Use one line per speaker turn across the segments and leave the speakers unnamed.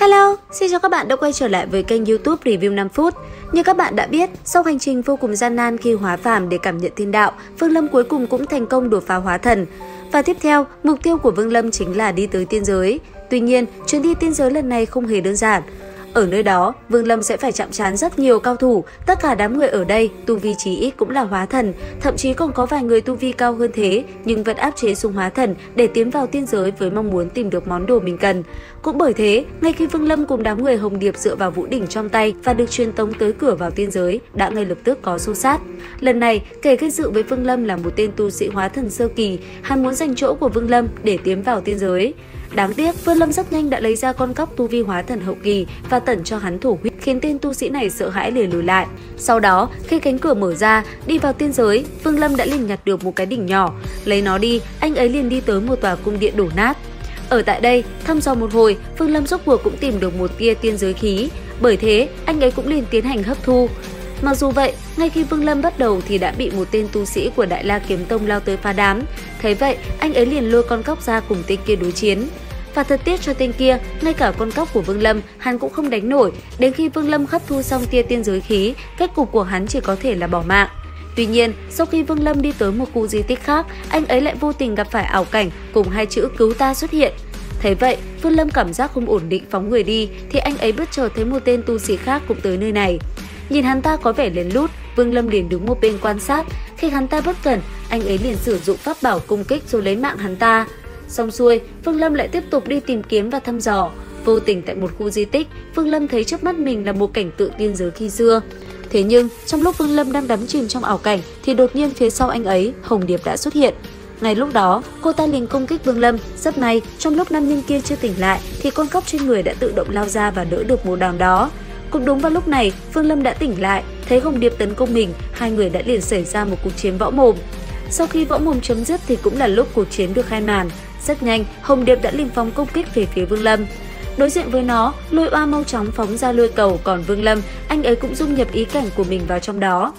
Hello, xin chào các bạn đã quay trở lại với kênh youtube Review 5 phút. Như các bạn đã biết, sau hành trình vô cùng gian nan khi hóa phàm để cảm nhận thiên đạo, Vương Lâm cuối cùng cũng thành công đột phá hóa thần. Và tiếp theo, mục tiêu của Vương Lâm chính là đi tới tiên giới. Tuy nhiên, chuyến đi tiên giới lần này không hề đơn giản. Ở nơi đó, Vương Lâm sẽ phải chạm trán rất nhiều cao thủ, tất cả đám người ở đây tu vi chí ít cũng là hóa thần, thậm chí còn có vài người tu vi cao hơn thế nhưng vẫn áp chế xuống hóa thần để tiến vào tiên giới với mong muốn tìm được món đồ mình cần. Cũng bởi thế, ngay khi Vương Lâm cùng đám người Hồng Điệp dựa vào vũ đỉnh trong tay và được truyền tống tới cửa vào tiên giới, đã ngay lập tức có xô sát. Lần này, kể gây dự với Vương Lâm là một tên tu sĩ hóa thần sơ kỳ, hắn muốn giành chỗ của Vương Lâm để tiến vào tiên giới. Đáng tiếc, Vương Lâm rất nhanh đã lấy ra con cóc tu vi hóa thần hậu kỳ và tẩn cho hắn thổ huyết, khiến tên tu sĩ này sợ hãi liền lùi lại. Sau đó, khi cánh cửa mở ra, đi vào tiên giới, Vương Lâm đã liền nhặt được một cái đỉnh nhỏ, lấy nó đi, anh ấy liền đi tới một tòa cung điện đổ nát. Ở tại đây, thăm dò một hồi, Vương Lâm rốt cuộc cũng tìm được một tia tiên giới khí, bởi thế anh ấy cũng liền tiến hành hấp thu. Mặc dù vậy, ngay khi Vương Lâm bắt đầu thì đã bị một tên tu sĩ của Đại La Kiếm Tông lao tới phá đám. Thấy vậy, anh ấy liền lôi con cóc ra cùng tên kia đối chiến. Và thật tiếc cho tên kia, ngay cả con cóc của Vương Lâm hắn cũng không đánh nổi. Đến khi Vương Lâm hấp thu xong tia tiên giới khí, kết cục của hắn chỉ có thể là bỏ mạng. Tuy nhiên, sau khi Vương Lâm đi tới một khu di tích khác, anh ấy lại vô tình gặp phải ảo cảnh cùng hai chữ cứu ta xuất hiện. Thấy vậy, Vương Lâm cảm giác không ổn định phóng người đi thì anh ấy bất chợt thấy một tên tu sĩ khác cũng tới nơi này. Nhìn hắn ta có vẻ lén lút, Vương Lâm liền đứng một bên quan sát. Khi hắn ta bất cẩn, anh ấy liền sử dụng pháp bảo công kích rồi lấy mạng hắn ta. Xong xuôi, Vương Lâm lại tiếp tục đi tìm kiếm và thăm dò. Vô tình tại một khu di tích, Vương Lâm thấy trước mắt mình là một cảnh tượng tiên giới khi xưa. Thế nhưng, trong lúc Vương Lâm đang đắm chìm trong ảo cảnh thì đột nhiên phía sau anh ấy, Hồng Điệp đã xuất hiện. Ngay lúc đó, cô ta liền công kích Vương Lâm. Rất may, trong lúc nam nhân kia chưa tỉnh lại thì con cóc trên người đã tự động lao ra và đỡ được một đòn đó. Cũng đúng vào lúc này, Phương Lâm đã tỉnh lại, thấy Hồng Điệp tấn công mình, hai người đã liền xảy ra một cuộc chiến võ mồm. Sau khi võ mồm chấm dứt thì cũng là lúc cuộc chiến được khai màn. Rất nhanh, Hồng Điệp đã linh phong công kích về phía Vương Lâm. Đối diện với nó, lôi oa mau chóng phóng ra lôi cầu, còn Vương Lâm, anh ấy cũng dung nhập ý cảnh của mình vào trong đó.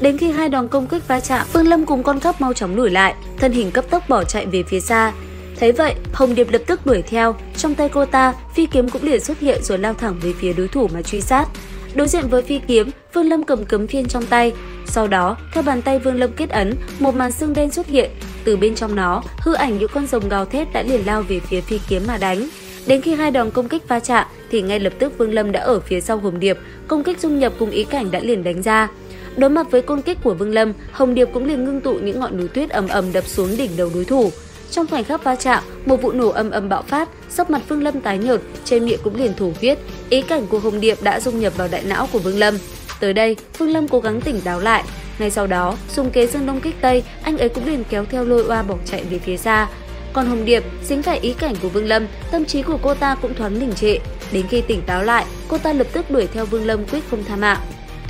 Đến khi hai đòn công kích va chạm, Vương Lâm cùng con cắp mau chóng lùi lại, thân hình cấp tốc bỏ chạy về phía xa. Thấy vậy, Hồng Điệp lập tức đuổi theo, trong tay cô ta, phi kiếm cũng liền xuất hiện rồi lao thẳng về phía đối thủ mà truy sát. Đối diện với phi kiếm, Vương Lâm cầm cấm phiên trong tay. Sau đó, theo bàn tay Vương Lâm kết ấn, một màn xương đen xuất hiện. Từ bên trong nó, hư ảnh những con rồng gào thét đã liền lao về phía phi kiếm mà đánh. Đến khi hai đòn công kích va chạm thì ngay lập tức Vương Lâm đã ở phía sau Hồng Điệp, công kích dung nhập cùng ý cảnh đã liền đánh ra. Đối mặt với công kích của Vương Lâm, Hồng Điệp cũng liền ngưng tụ những ngọn núi tuyết ầm ầm đập xuống đỉnh đầu đối thủ. Trong khoảnh khắc va chạm, một vụ nổ âm âm bạo phát, sắc mặt Vương Lâm tái nhợt, trên miệng cũng liền thổ huyết. Ý cảnh của Hồng Điệp đã dung nhập vào đại não của Vương Lâm. Tới đây, Vương Lâm cố gắng tỉnh táo lại. Ngay sau đó, dùng kế dương đông kích tây, anh ấy cũng liền kéo theo lôi oa bỏ chạy về phía xa. Còn Hồng Điệp dính phải ý cảnh của Vương Lâm, tâm trí của cô ta cũng thoáng đình trệ. Đến khi tỉnh táo lại, cô ta lập tức đuổi theo Vương Lâm quyết không tha mạng.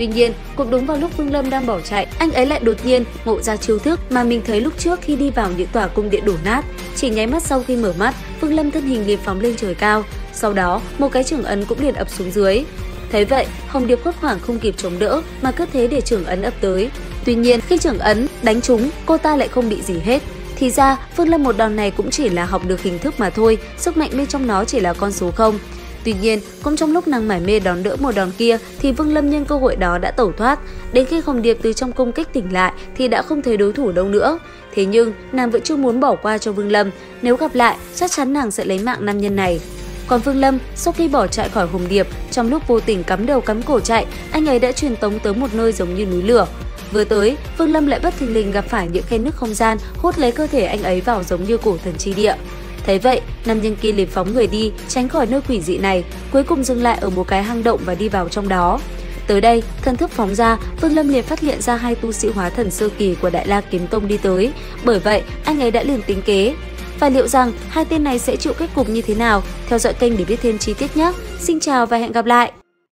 Tuy nhiên, cũng đúng vào lúc Vương Lâm đang bỏ chạy, anh ấy lại đột nhiên ngộ ra chiêu thức mà mình thấy lúc trước khi đi vào những tòa cung điện đổ nát. Chỉ nháy mắt sau khi mở mắt, Vương Lâm thân hình liền phóng lên trời cao. Sau đó, một cái trưởng ấn cũng liền ập xuống dưới. Thấy vậy, Hồng Điệp hốt hoảng không kịp chống đỡ mà cứ thế để trưởng ấn ập tới. Tuy nhiên, khi trưởng ấn đánh trúng, cô ta lại không bị gì hết. Thì ra, phương Lâm một đòn này cũng chỉ là học được hình thức mà thôi, sức mạnh bên trong nó chỉ là con số không. Tuy nhiên, cũng trong lúc nàng mải mê đón đỡ một đòn kia thì Vương Lâm nhân cơ hội đó đã tẩu thoát. Đến khi Hồng Điệp từ trong công kích tỉnh lại thì đã không thấy đối thủ đâu nữa. Thế nhưng, nàng vẫn chưa muốn bỏ qua cho Vương Lâm. Nếu gặp lại, chắc chắn nàng sẽ lấy mạng nam nhân này. Còn Vương Lâm, sau khi bỏ chạy khỏi Hồng Điệp, trong lúc vô tình cắm đầu cắm cổ chạy, anh ấy đã truyền tống tới một nơi giống như núi lửa. Vừa tới, Vương Lâm lại bất thình lình gặp phải những khe nước không gian hút lấy cơ thể anh ấy vào giống như cổ thần chi địa. Thấy vậy, nam nhân kia liền phóng người đi, tránh khỏi nơi quỷ dị này, cuối cùng dừng lại ở một cái hang động và đi vào trong đó. Tới đây, thân thức phóng ra, Vương Lâm liền phát hiện ra hai tu sĩ hóa thần sơ kỳ của Đại La Kiếm Tông đi tới. Bởi vậy, anh ấy đã liền tính kế. Và liệu rằng hai tên này sẽ chịu kết cục như thế nào? Theo dõi kênh để biết thêm chi tiết nhé. Xin chào và hẹn gặp lại!